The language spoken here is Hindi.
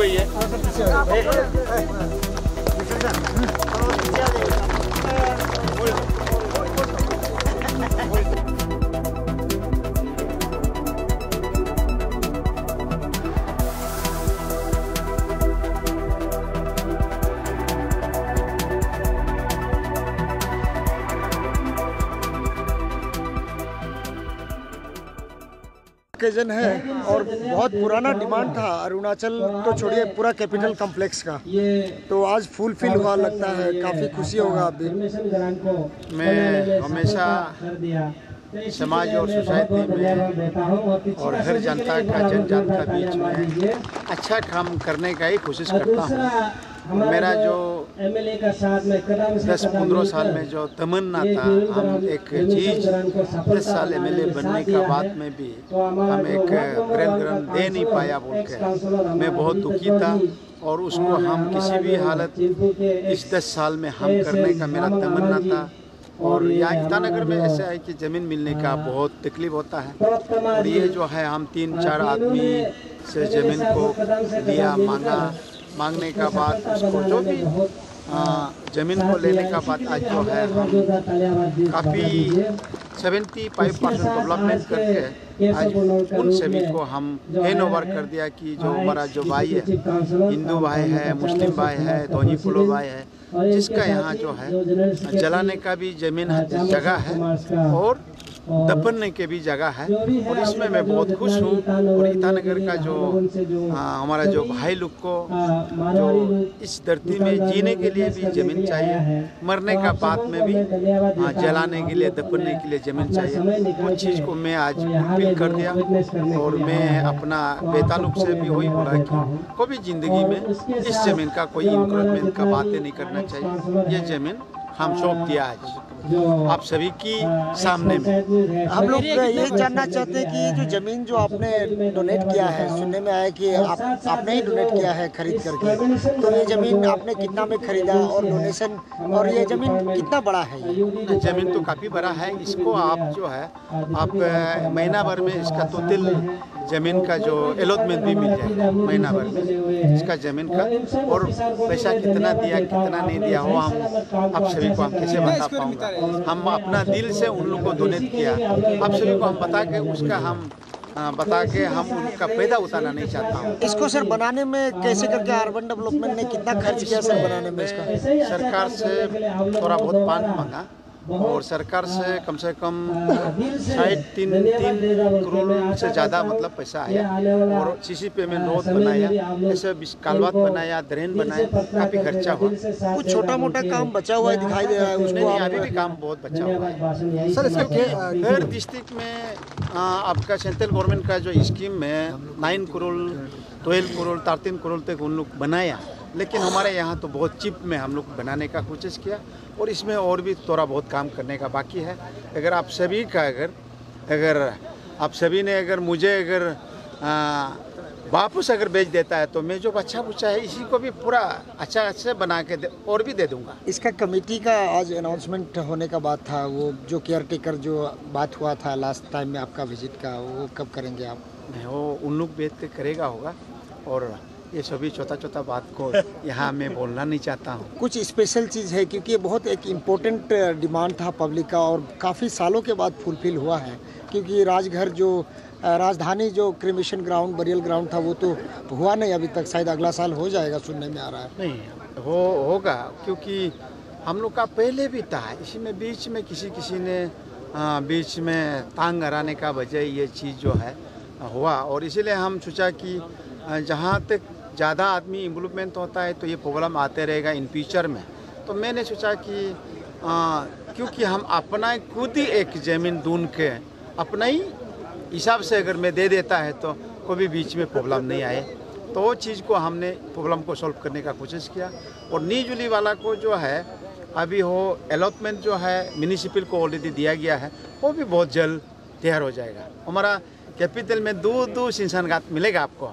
阿爷阿姨你身上嗯好你不 ओकेजन है और बहुत पुराना डिमांड था। अरुणाचल तो छोड़िए, पूरा कैपिटल कॉम्प्लेक्स का। तो आज फुलफिल हुआ, लगता है। काफ़ी खुशी होगा अभी मैं हमेशा समाज और सोसाइटी में और हर जनता का, जनजात का बीच में अच्छा काम करने का ही कोशिश करता हूँ। मेरा जो दस पंद्रह साल में जो तमन्ना था हम एक चीज़ दस साल एमएलए बनने का बाद में भी हम एक प्रेम ग्रहण दे नहीं पाया बोल के। मैं बहुत दुखी था और उसको हम किसी भी हालत इस दस साल में हम करने का मेरा तमन्ना था। और यहाँ ईटानगर में ऐसा है कि ज़मीन मिलने का बहुत तकलीफ़ होता है। और ये जो है हम तीन चार आदमी से ज़मीन को दिया मांगा मांगने का बाद उसको, जो भी ज़मीन को लेने का बाद आज जो है, हम काफ़ी सेवेंटी फाइव परसेंट डेवलपमेंट करके आज उन सभी को हम हैंड ओवर कर दिया कि जो हमारा जो भाई है, हिंदू भाई है, मुस्लिम भाई है, धोनी पुलो भाई है, जिसका यहाँ जो है, जलाने का भी ज़मीन जगह है, और दफनने के भी जगह है। और इसमें मैं बहुत खुश हूँ। और ईटानगर का जो आ, हमारा जो भाई लोग को जो इस धरती में जीने के लिए भी ज़मीन चाहिए। मरने का बाद में भी आ, जलाने के लिए दफनने के लिए ज़मीन चाहिए। उस चीज़ को मैं आज फुलफिल कर दिया और मैं अपना बेतालुक से भी वही बोला कि कभी ज़िंदगी में इस ज़मीन का कोई इंक्रोचमेंट का बातें नहीं करना चाहिए। ये ज़मीन हम सौंप दिया आज। आप सभी की सामने में। हम लोग ये जानना चाहते हैं कि जो ज़मीन जो आपने डोनेट किया है सुनने में आया कि आप आपने ही डोनेट किया है खरीद करके। तो ये ज़मीन आपने कितना में खरीदा और डोनेशन और ये ज़मीन कितना बड़ा है? ये ज़मीन तो काफ़ी बड़ा है। इसको आप जो है आप महीना भर में इसका टोटल ज़मीन का जो अलॉटमेंट भी मिल जाएगा। महीना भर में इसका ज़मीन का। और पैसा कितना दिया कितना नहीं दिया वो हम आप सभी को हम कैसे बता पाऊँगा? हम अपना दिल से उन लोग को डोनेट किया। आप सभी को हम बता के उसका हम बता के हम उनका पैदा उतारना नहीं चाहता हूँ। इसको सर बनाने में कैसे करके अर्बन डेवलपमेंट ने कितना खर्च किया सर बनाने में इसका? सरकार से थोड़ा बहुत पान मांगा। और सरकार से कम से कम साढ़े तीन तीन करोड़ से ज़्यादा मतलब पैसा आया और सीसी पेमेंट रोड बनाया ऐसे कालवात बनाया ड्रेन बनाया काफ़ी खर्चा हुआ। कुछ छोटा मोटा काम बचा हुआ है दिखाई दे रहा है उसको नहीं अभी भी काम बहुत बचा हुआ है। सर इसका हर डिस्ट्रिक्ट में आ, आपका सेंट्रल गवर्नमेंट का जो स्कीम है nine crore twelve crore thirteen crore तक उन लोग बनाया। लेकिन हमारे यहाँ तो बहुत चिप में हम लोग बनाने का कोशिश किया और इसमें और भी थोड़ा बहुत काम करने का बाकी है। अगर आप सभी का अगर अगर आप सभी ने अगर मुझे अगर वापस अगर बेच देता है तो मैं जो अच्छा पूछा है इसी को भी पूरा अच्छा से बना के दे, और भी दे दूँगा। इसका कमेटी का आज अनाउंसमेंट होने का बात था वो जो केयर टेकर जो बात हुआ था लास्ट टाइम में आपका विज़िट का वो कब करेंगे आप? वो उन लोग बेच के करेगा होगा और ये सभी छोटा छोटा बात को यहाँ मैं बोलना नहीं चाहता हूँ। कुछ स्पेशल चीज़ है क्योंकि ये बहुत एक इम्पोर्टेंट डिमांड था पब्लिक का और काफ़ी सालों के बाद फुलफिल हुआ है। क्योंकि राजघर जो राजधानी जो क्रिमिशन ग्राउंड बरियल ग्राउंड था वो तो हुआ नहीं अभी तक शायद अगला साल हो जाएगा सुनने में आ रहा है। नहीं हो होगा क्योंकि हम लोग का पहले भी था। इसी में बीच में किसी किसी ने आ, बीच में तांग हराने का वजह ये चीज़ जो है हुआ। और इसीलिए हम सोचा कि जहाँ तक ज़्यादा आदमी इम्प्रूवमेंट होता है तो ये प्रॉब्लम आते रहेगा इन फ्यूचर में। तो मैंने सोचा कि आ, क्योंकि हम अपना खुद ही एक ज़मीन ढूंढ के अपना ही हिसाब से अगर मैं दे देता है तो कोई बीच में प्रॉब्लम नहीं आए। तो वो चीज़ को हमने प्रॉब्लम को सॉल्व करने का कोशिश किया। और नीजुली वाला को जो है अभी वो अलॉटमेंट जो है म्यूनिसिपल को ऑलरेडी दिया गया है वो भी बहुत जल्द तैयार हो जाएगा। हमारा कैपिटल में दूर सिंसान घाट मिलेगा आपको।